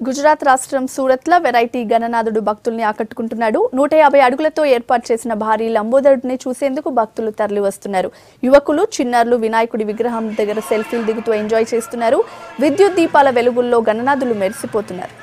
గుజరాత్ రాష్ట్రం సూరత్లో వెరైటీ గణనాథుడు భక్తుల్ని ఆకట్టుకుంటున్నాడు. నూట యాభై అడుగులతో ఏర్పాటు చేసిన భారీ లంబోదరుడిని చూసేందుకు భక్తులు తరలి వస్తున్నారు యువకులు చిన్నారులు వినాయకుడి విగ్రహం దగ్గర సెల్ఫీలు దిగుతూ ఎంజాయ్ చేస్తున్నారు. విద్యుత్ దీపాల వెలుగుల్లో గణనాథులు మెరిసిపోతున్నారు.